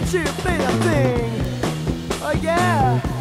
that you be a thing. Oh yeah.